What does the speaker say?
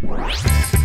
Música